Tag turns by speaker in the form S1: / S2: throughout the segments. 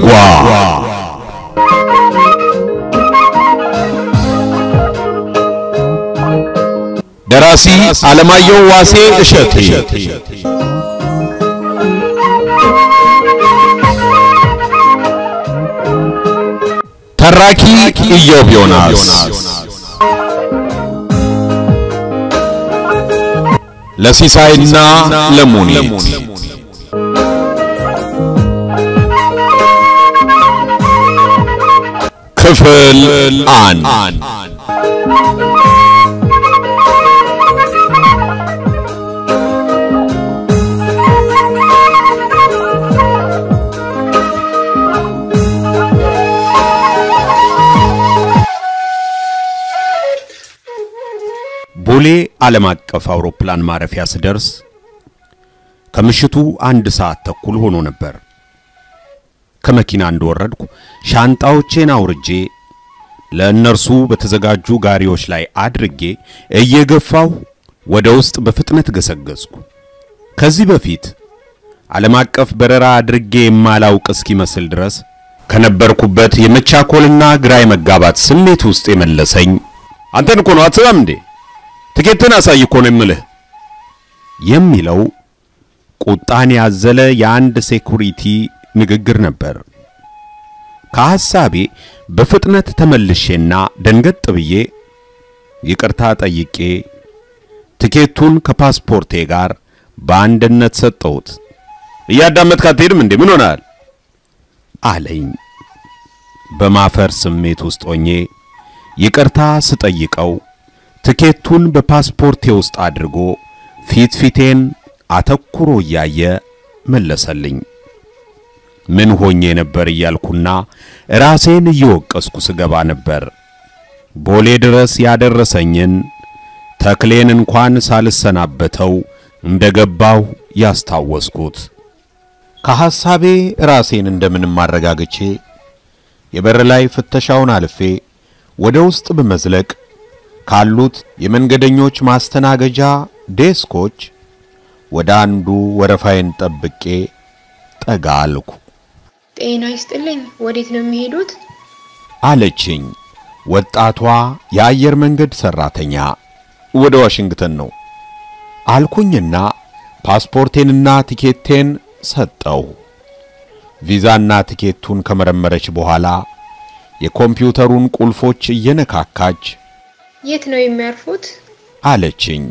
S1: ዘንጓ ደራሲ አለማየሁ ዋሴ እሸቴ። ተራኪ ኢዮብ ዮናስ ለሲሳይና ለሙኒት ክፍል አንድ ቦሌ ዓለም አቀፍ አውሮፕላን ማረፊያ ስደርስ ከምሽቱ አንድ ሰዓት ተኩል ሆኖ ነበር። ከመኪና እንደወረድኩ ሻንጣዎቼን አውርጄ ለእነርሱ በተዘጋጁ ጋሪዎች ላይ አድርጌ እየገፋሁ ወደ ውስጥ በፍጥነት ገሰገስኩ። ከዚህ በፊት ዓለም አቀፍ በረራ አድርጌ የማላውቅ እስኪመስል ድረስ ከነበርኩበት የመቻኮልና ግራ የመጋባት ስሜት ውስጥ የመለሰኝ አንተን እኮ ነው አትሰማም እንዴ? ትኬትን አሳይ እኮ ነው የምልህ የሚለው ቁጣን ያዘለ የአንድ ሴኩሪቲ ንግግር ነበር። ከሐሳቤ በፍጥነት ተመልሼና ደንገጥ ብዬ ይቅርታ ጠይቄ ትኬቱን ከፓስፖርቴ ጋር በአንድነት ሰጠሁት። እያዳመጥክ አትሄድም እንዴ? ምን ሆናል? አለኝ። በማፈር ስሜት ውስጥ ሆኜ ይቅርታ ስጠይቀው ትኬቱን በፓስፖርቴ ውስጥ አድርጎ ፊት ፊቴን አተኩሮ እያየ መለሰልኝ። ምን ሆኜ ነበር እያልኩና ራሴን እየወቀስኩ ስገባ ነበር ቦሌ ድረስ ያደረሰኝን ተክሌን እንኳን ሳልሰናበተው እንደገባሁ ያስታወስኩት። ከሐሳቤ ራሴን እንደምንም አረጋግቼ የበር ላይ ፍተሻውን አልፌ ወደ ውስጥ በመዝለቅ ካሉት የመንገደኞች ማስተናገጃ ዴስኮች ወደ አንዱ ወረፋዬን ጠብቄ ጠጋ አልኩ።
S2: ጤና ይስጥልኝ። ወዴት ነው የሚሄዱት?
S1: አለችኝ ወጣቷ የአየር መንገድ ሰራተኛ። ወደ ዋሽንግተን ነው አልኩኝና ፓስፖርቴንና ቲኬቴን ሰጠሁ። ቪዛና ቲኬቱን ከመረመረች በኋላ የኮምፒውተሩን ቁልፎች እየነካካች
S2: የት ነው የሚያርፉት?
S1: አለችኝ።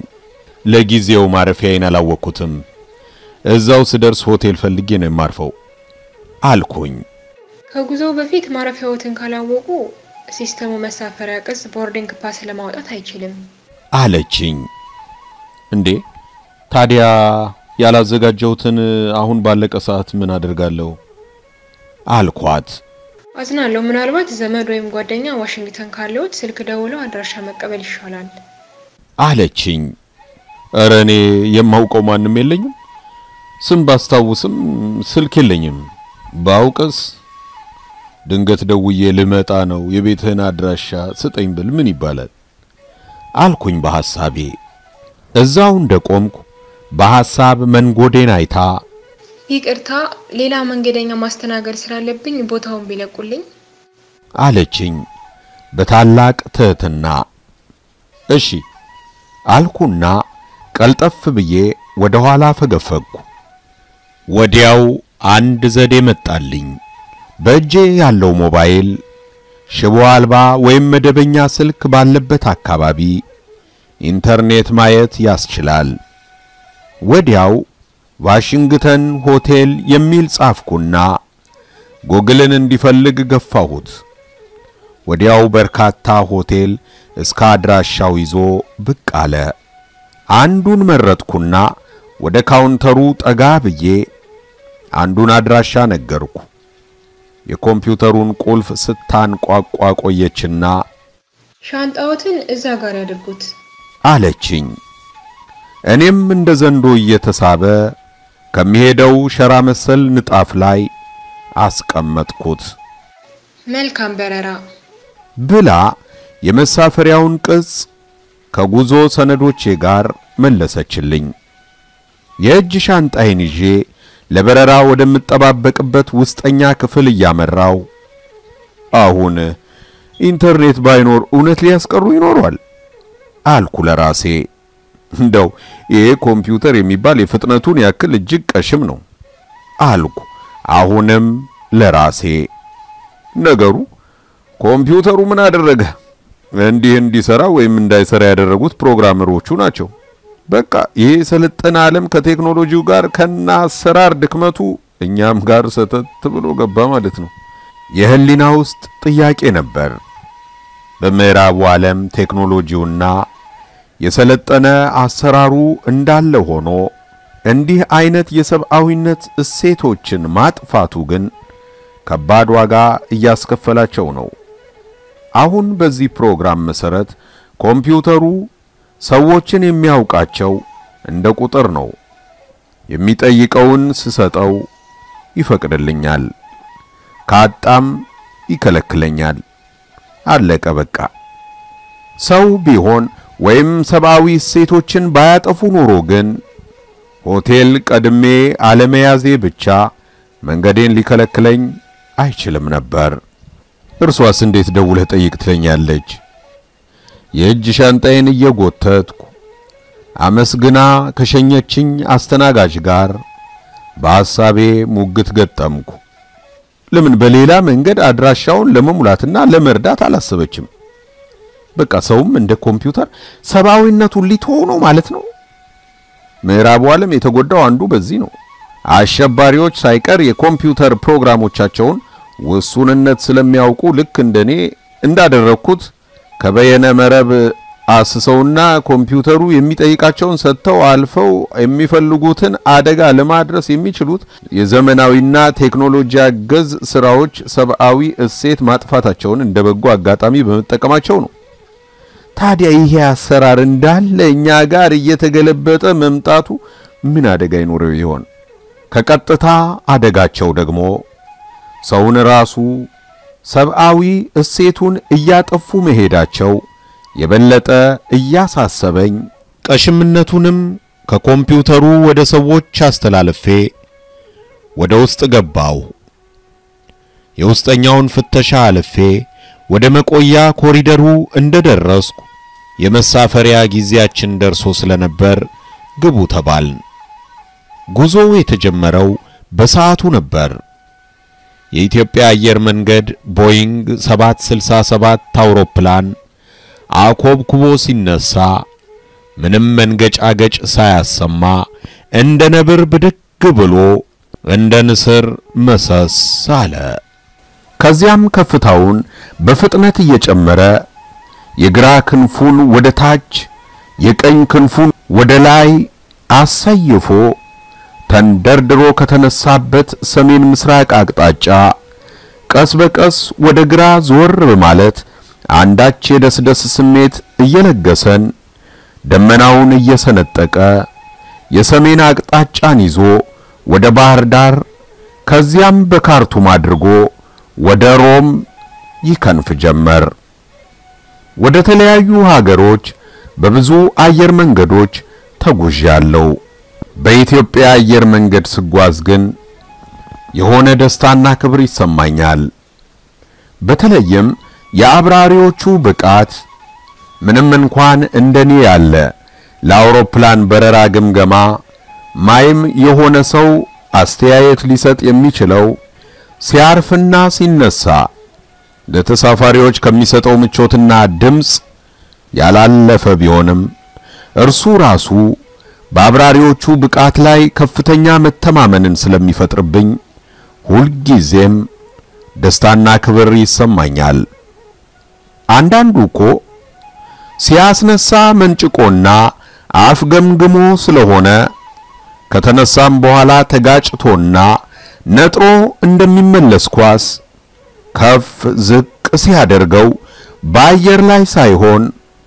S1: ለጊዜው ማረፊያዬን አላወቅኩትም። እዛው ስደርስ ሆቴል ፈልጌ ነው የማርፈው አልኩኝ።
S2: ከጉዞው በፊት ማረፊያዎትን ካላወቁ system ኡ መሳፈሪያ ቅጽ boarding pass ለማውጣት አይችልም።
S1: አለችኝ። እንዴ ታዲያ ያላዘጋጀሁትን አሁን ባለቀ ሰዓት ምን አደርጋለሁ? አልኳት።
S2: አዝናለሁ። ምናልባት ዘመድ ወይም ጓደኛ ዋሽንግተን ካለዎት ስልክ ደውለው አድራሻ መቀበል ይሻላል።
S1: አለችኝ። እረ እኔ የማውቀው ማንም የለኝም። ስም ባስታውስም ስልክ የለኝም። ባውቅስ ድንገት ደውዬ ልመጣ ነው የቤትህን አድራሻ ስጠኝ ብል ምን ይባላል? አልኩኝ በሐሳቤ። እዛው እንደቆምኩ በሐሳብ መንጎዴን አይታ
S2: ይቅርታ፣ ሌላ መንገደኛ ማስተናገድ ስላለብኝ ቦታውን ቢለቁልኝ
S1: አለችኝ በታላቅ ትህትና። እሺ አልኩና ቀልጠፍ ብዬ ወደ ኋላ ፈገፈግኩ። ወዲያው አንድ ዘዴ መጣልኝ። በእጄ ያለው ሞባይል ሽቦ አልባ ወይም መደበኛ ስልክ ባለበት አካባቢ ኢንተርኔት ማየት ያስችላል። ወዲያው ዋሽንግተን ሆቴል የሚል ጻፍኩና ጎግልን እንዲፈልግ ገፋሁት። ወዲያው በርካታ ሆቴል እስከ አድራሻው ይዞ ብቅ አለ። አንዱን መረጥኩና ወደ counter ኡ ጠጋ ብዬ አንዱን አድራሻ ነገርኩ። የኮምፒውተሩን ቁልፍ ስታንቋቋ ቆየችና
S2: ሻንጣዎትን እዛ ጋር ያድርጉት
S1: አለችኝ። እኔም እንደ ዘንዶ እየተሳበ ከሚሄደው ሸራ መሰል ንጣፍ ላይ አስቀመጥኩት
S2: መልካም በረራ
S1: ብላ የመሳፈሪያውን ቅጽ ከጉዞ ሰነዶቼ ጋር መለሰችልኝ። የእጅ ሻንጣዬን ይዤ ለበረራ ወደምጠባበቅበት ውስጠኛ ክፍል እያመራው አሁን ኢንተርኔት ባይኖር እውነት ሊያስቀሩ ይኖሯል አልኩ ለራሴ። እንደው ይሄ ኮምፒውተር የሚባል የፍጥነቱን ያክል እጅግ ቀሽም ነው አልኩ አሁንም ለራሴ። ነገሩ ኮምፒውተሩ ምን አደረገ? እንዲህ እንዲሰራ ወይም እንዳይሰራ ያደረጉት ፕሮግራመሮቹ ናቸው። በቃ ይሄ የሰለጠነ ዓለም ከቴክኖሎጂው ጋር ከና አሰራር ድክመቱ እኛም ጋር ሰተት ብሎ ገባ ማለት ነው። የህሊና ውስጥ ጥያቄ ነበር። በምዕራቡ ዓለም ቴክኖሎጂውና የሰለጠነ አሰራሩ እንዳለ ሆኖ እንዲህ አይነት የሰብአዊነት እሴቶችን ማጥፋቱ ግን ከባድ ዋጋ እያስከፈላቸው ነው። አሁን በዚህ ፕሮግራም መሰረት ኮምፒውተሩ ሰዎችን የሚያውቃቸው እንደ ቁጥር ነው። የሚጠይቀውን ስሰጠው ይፈቅድልኛል፣ ካጣም ይከለክለኛል። አለቀ በቃ። ሰው ቢሆን ወይም ሰብአዊ እሴቶችን ባያጠፉ ኖሮ ግን ሆቴል ቀድሜ አለመያዜ ብቻ መንገዴን ሊከለክለኝ አይችልም ነበር። እርሷስ እንዴት ደውለህ ጠይቅ ትለኛለች። የእጅ ሻንጣዬን እየጎተትኩ አመስግና ከሸኘችኝ አስተናጋጅ ጋር በሐሳቤ ሙግት ገጠምኩ። ለምን በሌላ መንገድ አድራሻውን ለመሙላትና ለመርዳት አላሰበችም? በቃ ሰውም እንደ ኮምፒውተር ሰብአዊነቱን ሊተው ነው ማለት ነው። ምዕራቡ ዓለም የተጎዳው አንዱ በዚህ ነው። አሸባሪዎች ሳይቀር የኮምፒውተር ፕሮግራሞቻቸውን ውሱንነት ስለሚያውቁ ልክ እንደኔ እንዳደረግኩት ከበየነ መረብ አስሰውና ኮምፒውተሩ የሚጠይቃቸውን ሰጥተው አልፈው የሚፈልጉትን አደጋ ለማድረስ የሚችሉት የዘመናዊና ቴክኖሎጂ አገዝ ስራዎች ሰብአዊ እሴት ማጥፋታቸውን እንደ በጎ አጋጣሚ በመጠቀማቸው ነው። ታዲያ ይሄ አሰራር እንዳለ እኛ ጋር እየተገለበጠ መምጣቱ ምን አደጋ ይኖረው ይሆን? ከቀጥታ አደጋቸው ደግሞ ሰውን ራሱ ሰብአዊ እሴቱን እያጠፉ መሄዳቸው የበለጠ እያሳሰበኝ ቀሽምነቱንም ከኮምፒውተሩ ወደ ሰዎች አስተላልፌ ወደ ውስጥ ገባው። የውስጠኛውን ፍተሻ አልፌ ወደ መቆያ ኮሪደሩ እንደደረስኩ የመሳፈሪያ ጊዜያችን ደርሶ ስለነበር ግቡ ተባልን። ጉዞው የተጀመረው በሰዓቱ ነበር። የኢትዮጵያ አየር መንገድ ቦይንግ 767 አውሮፕላን አኮብኩቦ ሲነሳ ምንም መንገጫገጭ ሳያሰማ እንደ ነብር ብድግ ብሎ እንደ ንስር መሰስ አለ። ከዚያም ከፍታውን በፍጥነት እየጨመረ የግራ ክንፉን ወደ ታች የቀኝ ክንፉን ወደ ላይ አሰይፎ ተንደርድሮ ከተነሳበት ሰሜን ምስራቅ አቅጣጫ ቀስ በቀስ ወደ ግራ ዞር በማለት አንዳች የደስደስ ስሜት እየለገሰን ደመናውን እየሰነጠቀ የሰሜን አቅጣጫን ይዞ ወደ ባህር ዳር ከዚያም በካርቱም አድርጎ ወደ ሮም ይከንፍ ጀመር። ወደ ተለያዩ ሀገሮች በብዙ አየር መንገዶች ተጉዣለሁ። በኢትዮጵያ አየር መንገድ ስጓዝ ግን የሆነ ደስታና ክብር ይሰማኛል። በተለይም የአብራሪዎቹ ብቃት ምንም እንኳን እንደኔ ያለ ለአውሮፕላን በረራ ግምገማ ማይም የሆነ ሰው አስተያየት ሊሰጥ የሚችለው ሲያርፍና ሲነሳ ለተሳፋሪዎች ከሚሰጠው ምቾትና ድምፅ ያላለፈ ቢሆንም እርሱ ራሱ በአብራሪዎቹ ብቃት ላይ ከፍተኛ መተማመንን ስለሚፈጥርብኝ ሁልጊዜም ደስታና ክብር ይሰማኛል። አንዳንዱ እኮ ሲያስነሳ መንጭቆና አፍ ገምግሞ ስለሆነ ከተነሳም በኋላ ተጋጭቶና ነጥሮ እንደሚመለስ ኳስ ከፍ ዝቅ ሲያደርገው በአየር ላይ ሳይሆን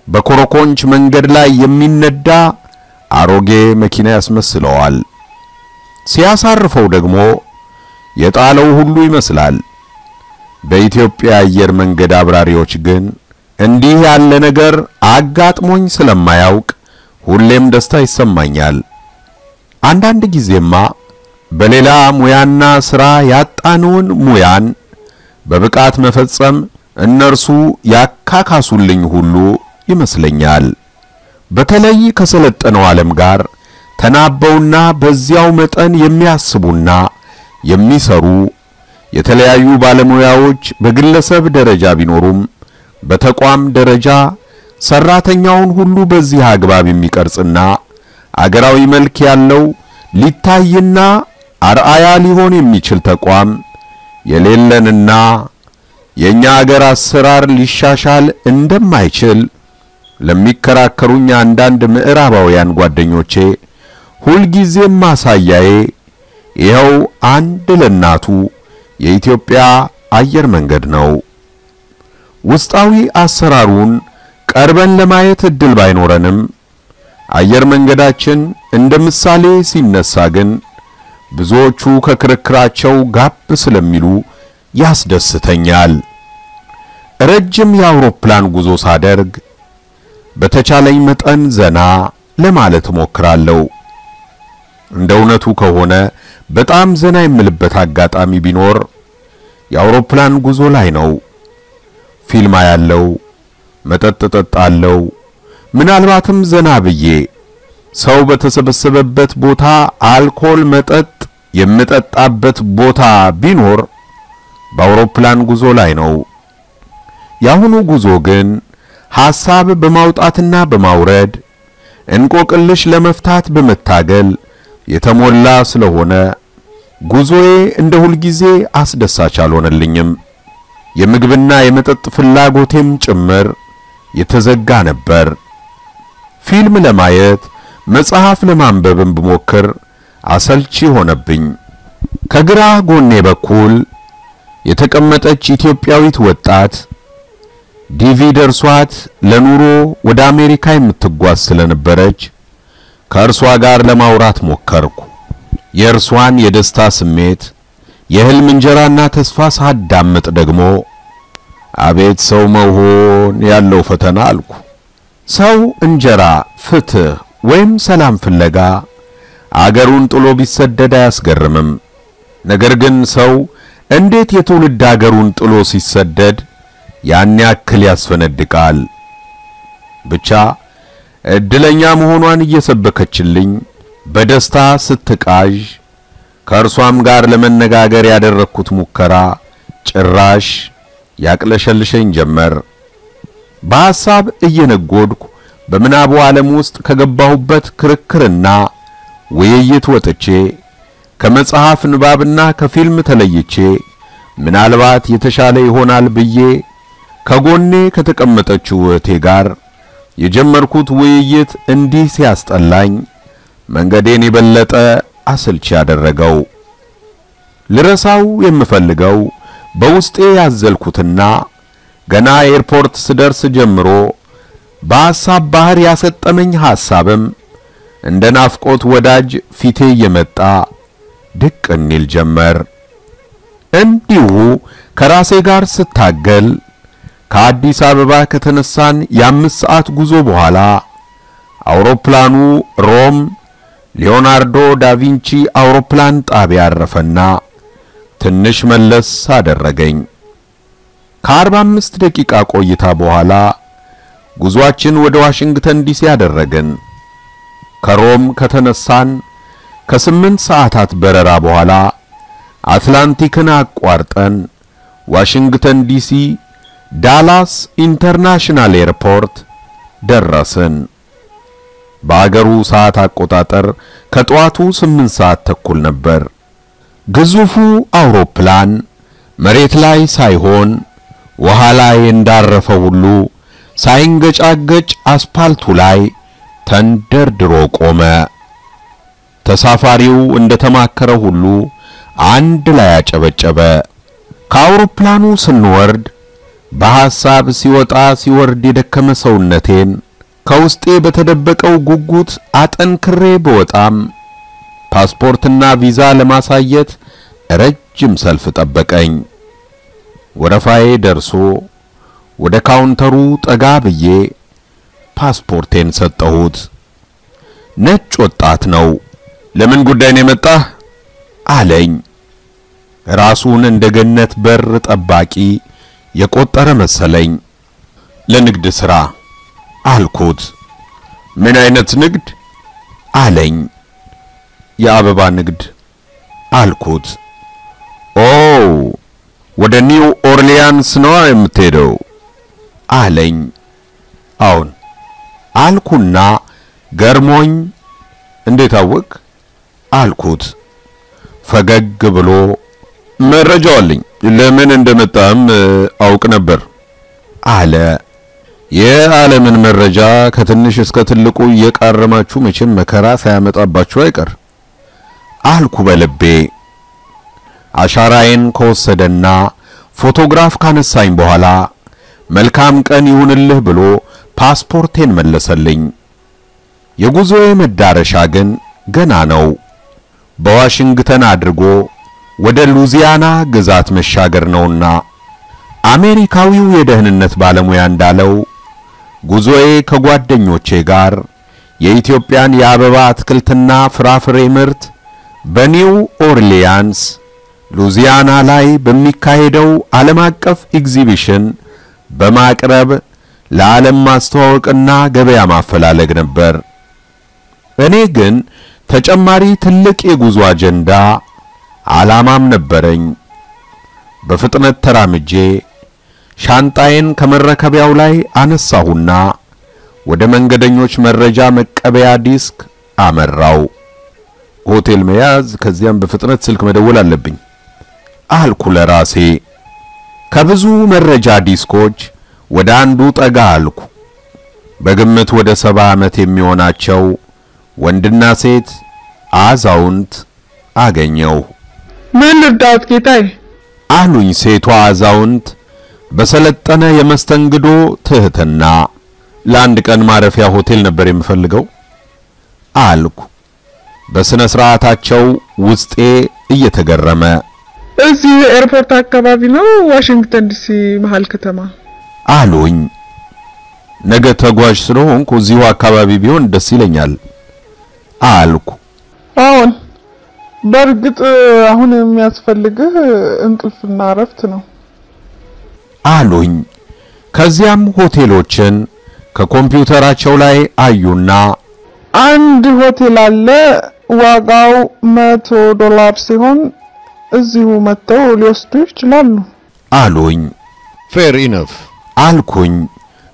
S1: በኮረኮንች መንገድ ላይ የሚነዳ አሮጌ መኪና ያስመስለዋል። ሲያሳርፈው ደግሞ የጣለው ሁሉ ይመስላል። በኢትዮጵያ አየር መንገድ አብራሪዎች ግን እንዲህ ያለ ነገር አጋጥሞኝ ስለማያውቅ ሁሌም ደስታ ይሰማኛል። አንዳንድ ጊዜማ በሌላ ሙያና ሥራ ያጣነውን ሙያን በብቃት መፈጸም እነርሱ ያካካሱልኝ ሁሉ ይመስለኛል። በተለይ ከሰለጠነው ዓለም ጋር ተናበውና በዚያው መጠን የሚያስቡና የሚሰሩ የተለያዩ ባለሙያዎች በግለሰብ ደረጃ ቢኖሩም በተቋም ደረጃ ሰራተኛውን ሁሉ በዚህ አግባብ የሚቀርጽና አገራዊ መልክ ያለው ሊታይና አርአያ ሊሆን የሚችል ተቋም የሌለንና የኛ አገር አሰራር ሊሻሻል እንደማይችል ለሚከራከሩኝ አንዳንድ ምዕራባውያን ጓደኞቼ ሁልጊዜም ማሳያዬ ይኸው አንድ ለናቱ የኢትዮጵያ አየር መንገድ ነው። ውስጣዊ አሰራሩን ቀርበን ለማየት እድል ባይኖረንም አየር መንገዳችን እንደ ምሳሌ ሲነሳ ግን ብዙዎቹ ከክርክራቸው ጋብ ስለሚሉ ያስደስተኛል። ረጅም የአውሮፕላን ጉዞ ሳደርግ በተቻለኝ መጠን ዘና ለማለት እሞክራለሁ። እንደ እውነቱ ከሆነ በጣም ዘና የምልበት አጋጣሚ ቢኖር የአውሮፕላን ጉዞ ላይ ነው። ፊልማ ያለው መጠጥ ጠጣለው። ምናልባትም ዘና ብዬ ሰው በተሰበሰበበት ቦታ አልኮል መጠጥ የምጠጣበት ቦታ ቢኖር በአውሮፕላን ጉዞ ላይ ነው። የአሁኑ ጉዞ ግን ሐሳብ በማውጣትና በማውረድ እንቆቅልሽ ለመፍታት በመታገል የተሞላ ስለሆነ ጉዞዬ እንደ ሁልጊዜ አስደሳች አልሆነልኝም። የምግብና የመጠጥ ፍላጎቴም ጭምር የተዘጋ ነበር። ፊልም ለማየት መጽሐፍ ለማንበብም ብሞክር አሰልቺ ሆነብኝ። ከግራ ጎኔ በኩል የተቀመጠች ኢትዮጵያዊት ወጣት ዲቪ ደርሷት ለኑሮ ወደ አሜሪካ የምትጓዝ ስለነበረች ከእርሷ ጋር ለማውራት ሞከርኩ። የእርሷን የደስታ ስሜት የህልም እንጀራና ተስፋ ሳዳምጥ ደግሞ አቤት ሰው መሆን ያለው ፈተና አልኩ። ሰው እንጀራ፣ ፍትህ ወይም ሰላም ፍለጋ አገሩን ጥሎ ቢሰደድ አያስገርምም። ነገር ግን ሰው እንዴት የትውልድ አገሩን ጥሎ ሲሰደድ ያን ያክል ያስፈነድቃል? ብቻ እድለኛ መሆኗን እየሰበከችልኝ በደስታ ስትቃዥ ከእርሷም ጋር ለመነጋገር ያደረግኩት ሙከራ ጭራሽ ያቅለሸልሸኝ ጀመር። በሐሳብ እየነጎድኩ በምናቡ ዓለም ውስጥ ከገባሁበት ክርክርና ውይይት ወጥቼ ከመጽሐፍ ንባብና ከፊልም ተለይቼ ምናልባት የተሻለ ይሆናል ብዬ ከጎኔ ከተቀመጠችው እህቴ ጋር የጀመርኩት ውይይት እንዲህ ሲያስጠላኝ መንገዴን የበለጠ አሰልቺ ያደረገው። ልረሳው የምፈልገው በውስጤ ያዘልኩትና ገና ኤርፖርት ስደርስ ጀምሮ በሐሳብ ባህር ያሰጠመኝ ሐሳብም እንደ ናፍቆት ወዳጅ ፊቴ እየመጣ ድቅ እንል ጀመር። እንዲሁ ከራሴ ጋር ስታገል ከአዲስ አበባ ከተነሳን የአምስት ሰዓት ጉዞ በኋላ አውሮፕላኑ ሮም ሊዮናርዶ ዳቪንቺ አውሮፕላን ጣቢያ አረፈና ትንሽ መለስ አደረገኝ። ከአርባ አምስት ደቂቃ ቆይታ በኋላ ጉዟችን ወደ ዋሽንግተን ዲሲ አደረግን። ከሮም ከተነሳን ከስምንት ሰዓታት በረራ በኋላ አትላንቲክን አቋርጠን ዋሽንግተን ዲሲ ዳላስ ኢንተርናሽናል ኤርፖርት ደረስን። በአገሩ ሰዓት አቆጣጠር ከጠዋቱ ስምንት ሰዓት ተኩል ነበር። ግዙፉ አውሮፕላን መሬት ላይ ሳይሆን ውሃ ላይ እንዳረፈ ሁሉ ሳይንገጫገጭ አስፓልቱ ላይ ተንደርድሮ ቆመ። ተሳፋሪው እንደተማከረ ሁሉ አንድ ላይ አጨበጨበ። ከአውሮፕላኑ ስንወርድ በሐሳብ ሲወጣ ሲወርድ የደከመ ሰውነቴን ከውስጤ በተደበቀው ጉጉት አጠንክሬ ብወጣም ፓስፖርትና ቪዛ ለማሳየት ረጅም ሰልፍ ጠበቀኝ። ወረፋዬ ደርሶ ወደ counter ኡ ጠጋ ብዬ ፓስፖርቴን ሰጠሁት። ነጭ ወጣት ነው። ለምን ጉዳይ ነው የመጣህ? አለኝ። ራሱን እንደ ገነት በር ጠባቂ የቆጠረ መሰለኝ። ለንግድ ሥራ አልኩት። ምን አይነት ንግድ አለኝ። የአበባ ንግድ አልኩት። ኦ ወደ ኒው ኦርሊያንስ ነዋ የምትሄደው አለኝ። አሁን አልኩና ገርሞኝ እንዴት አወቅ አልኩት። ፈገግ ብሎ መረጃው አለኝ፣ ለምን እንደመጣም አውቅ ነበር አለ። የዓለምን መረጃ ከትንሽ እስከ ትልቁ እየቃረማችሁ መቼም መከራ ሳያመጣባችሁ አይቀር አልኩ በልቤ። አሻራዬን ከወሰደና ፎቶግራፍ ካነሳኝ በኋላ መልካም ቀን ይሁንልህ ብሎ ፓስፖርቴን መለሰልኝ። የጉዞዬ መዳረሻ ግን ገና ነው። በዋሽንግተን አድርጎ ወደ ሉዚያና ግዛት መሻገር ነውና አሜሪካዊው የደህንነት ባለሙያ እንዳለው ጉዞዬ ከጓደኞቼ ጋር የኢትዮጵያን የአበባ አትክልትና ፍራፍሬ ምርት በኒው ኦርሊያንስ ሉዊዚያና ላይ በሚካሄደው ዓለም አቀፍ ኤግዚቢሽን በማቅረብ ለዓለም ማስተዋወቅና ገበያ ማፈላለግ ነበር። እኔ ግን ተጨማሪ ትልቅ የጉዞ አጀንዳ ዓላማም ነበረኝ። በፍጥነት ተራምጄ ሻንጣዬን ከመረከቢያው ላይ አነሳሁና ወደ መንገደኞች መረጃ መቀበያ desk አመራሁ። ሆቴል መያዝ፣ ከዚያም በፍጥነት ስልክ መደወል አለብኝ አልኩ ለራሴ። ከብዙ መረጃ desk ኦች ወደ አንዱ ጠጋ አልኩ። በግምት ወደ ሰባ ዓመት የሚሆናቸው ወንድና ሴት አዛውንት አገኘሁ።
S3: ምን ልርዳዎት ጌታዬ?
S1: አሉኝ ሴቷ አዛውንት በሰለጠነ የመስተንግዶ ትህትና። ለአንድ ቀን ማረፊያ ሆቴል ነበር የምፈልገው አልኩ በስነ ስርዓታቸው ውስጤ እየተገረመ።
S3: እዚህ ኤርፖርት አካባቢ ነው፣ ዋሽንግተን ዲሲ መሀል ከተማ።
S1: አሉኝ ነገ ተጓዥ ስለሆንኩ እዚሁ አካባቢ ቢሆን ደስ ይለኛል አልኩ።
S3: አዎን፣ በእርግጥ አሁን የሚያስፈልግህ እንቅልፍና እረፍት ነው።
S1: አሉኝ። ከዚያም ሆቴሎችን ከኮምፒውተራቸው ላይ አዩና
S3: አንድ ሆቴል አለ፣ ዋጋው መቶ ዶላር ሲሆን እዚሁ መጥተው ሊወስዱ ይችላሉ።
S1: አሉኝ። fair enough አልኩኝ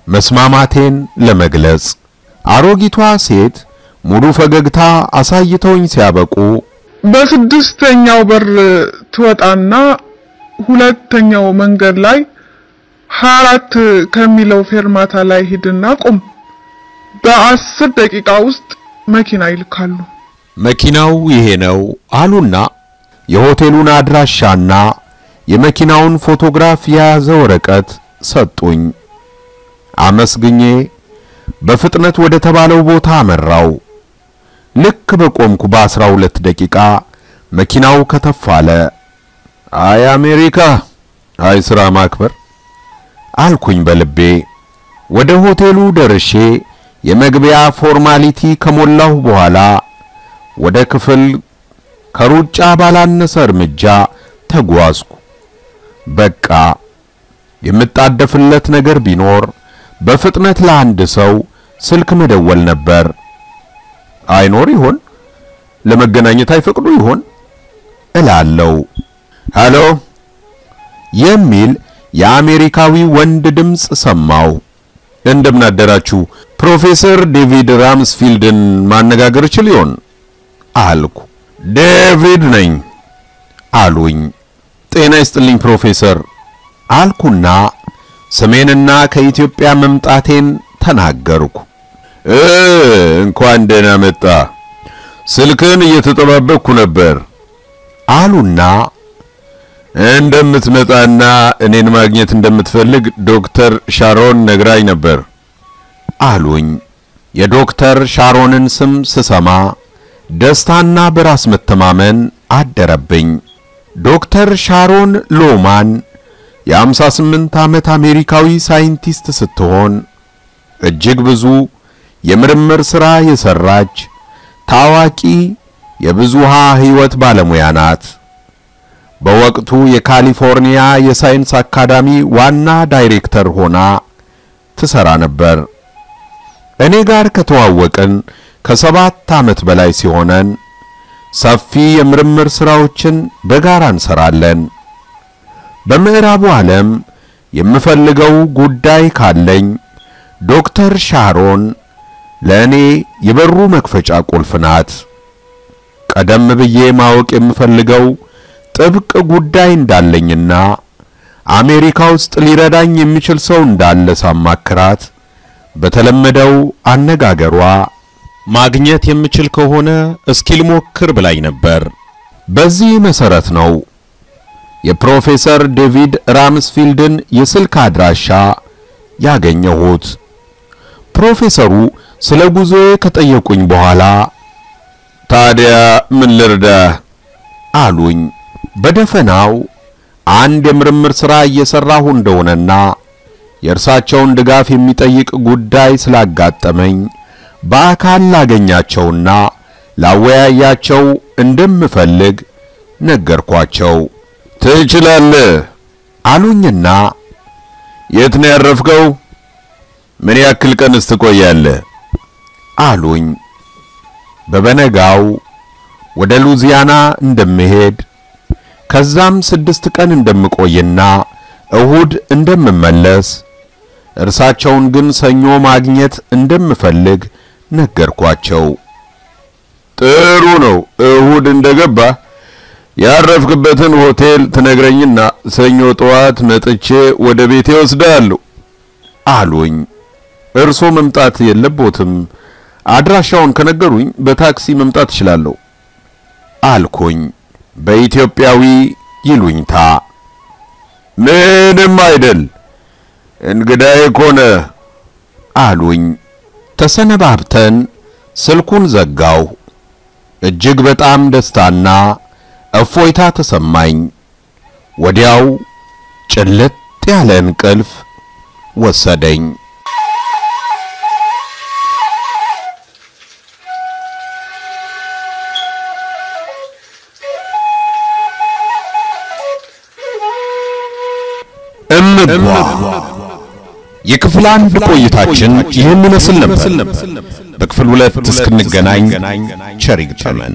S1: መስማማቴን ለመግለጽ። አሮጊቷ ሴት ሙሉ ፈገግታ አሳይተውኝ ሲያበቁ
S3: በስድስተኛው በር ትወጣና ሁለተኛው መንገድ ላይ ሀያ አራት ከሚለው ፌርማታ ላይ ሂድና ቁም። በአስር ደቂቃ ውስጥ መኪና ይልካሉ።
S1: መኪናው ይሄ ነው አሉና የሆቴሉን አድራሻና የመኪናውን ፎቶግራፍ የያዘ ወረቀት ሰጡኝ። አመስግኜ በፍጥነት ወደ ተባለው ቦታ አመራሁ። ልክ በቆምኩ በአስራ ሁለት ደቂቃ መኪናው ከተፍ አለ። አይ አሜሪካ፣ አይ ስራ ማክበር አልኩኝ በልቤ። ወደ ሆቴሉ ደርሼ የመግቢያ formality ከሞላሁ በኋላ ወደ ክፍል ከሩጫ ባላነሰ እርምጃ ተጓዝኩ። በቃ የምጣደፍለት ነገር ቢኖር በፍጥነት ለአንድ ሰው ስልክ መደወል ነበር። አይኖር ይሆን? ለመገናኘት አይፈቅዱ ይሆን እላለው። ሃሎ የሚል የአሜሪካዊ ወንድ ድምፅ ሰማው። እንደምን አደራችሁ፣ ፕሮፌሰር ዴቪድ ራምስፊልድን ማነጋገር እችል ይሆን አልኩ። ዴቪድ ነኝ አሉኝ። ጤና ይስጥልኝ ፕሮፌሰር አልኩና ስሜንና ከኢትዮጵያ መምጣቴን ተናገርኩ። እንኳን ደህና መጣ፣ ስልክን እየተጠባበቅኩ ነበር አሉና እንደምትመጣና እኔን ማግኘት እንደምትፈልግ ዶክተር ሻሮን ነግራኝ ነበር አሉኝ። የዶክተር ሻሮንን ስም ስሰማ ደስታና በራስ መተማመን አደረብኝ። ዶክተር ሻሮን ሎማን የ58 ዓመት አሜሪካዊ ሳይንቲስት ስትሆን እጅግ ብዙ የምርምር ሥራ የሰራች ታዋቂ የብዙሃ ሕይወት ባለሙያ ናት። በወቅቱ የካሊፎርኒያ የሳይንስ አካዳሚ ዋና ዳይሬክተር ሆና ትሰራ ነበር። እኔ ጋር ከተዋወቅን ከሰባት ዓመት በላይ ሲሆነን ሰፊ የምርምር ሥራዎችን በጋራ እንሰራለን። በምዕራቡ ዓለም የምፈልገው ጉዳይ ካለኝ ዶክተር ሻሮን ለእኔ የበሩ መክፈቻ ቁልፍ ናት። ቀደም ብዬ ማወቅ የምፈልገው ጥብቅ ጉዳይ እንዳለኝና አሜሪካ ውስጥ ሊረዳኝ የሚችል ሰው እንዳለ ሳማክራት በተለመደው አነጋገሯ ማግኘት የምችል ከሆነ እስኪ ልሞክር ብላኝ ነበር። በዚህ መሰረት ነው የፕሮፌሰር ዴቪድ ራምስፊልድን የስልክ አድራሻ ያገኘሁት። ፕሮፌሰሩ ስለ ጉዞዬ ከጠየቁኝ በኋላ ታዲያ ምን ልርዳህ አሉኝ። በደፈናው አንድ የምርምር ሥራ እየሰራሁ እንደሆነና የእርሳቸውን ድጋፍ የሚጠይቅ ጉዳይ ስላጋጠመኝ በአካል ላገኛቸውና ላወያያቸው እንደምፈልግ ነገርኳቸው። ትችላለህ አሉኝና የት ነው ያረፍከው? ምን ያክል ቀንስ ትቆያለህ? አሉኝ። በበነጋው ወደ ሉዚያና እንደምሄድ ከዛም ስድስት ቀን እንደምቆይና እሁድ እንደምመለስ እርሳቸውን ግን ሰኞ ማግኘት እንደምፈልግ ነገርኳቸው። ጥሩ ነው። እሁድ እንደገባ ያረፍክበትን ሆቴል ትነግረኝና ሰኞ ጠዋት መጥቼ ወደ ቤቴ ወስዳለሁ አሉኝ። እርሶ መምጣት የለቦትም፣ አድራሻውን ከነገሩኝ በታክሲ መምጣት እችላለሁ አልኩኝ በኢትዮጵያዊ ይሉኝታ። ምንም አይደል እንግዳዬ ኮነ አሉኝ። ተሰነባብተን ስልኩን ዘጋው። እጅግ በጣም ደስታና እፎይታ ተሰማኝ። ወዲያው ጭልጥ ያለ እንቅልፍ ወሰደኝ። የክፍል አንድ ቆይታችን ይህን ይመስል ነበር። በክፍል ሁለት እስክንገናኝ ቸር ይግጠመን።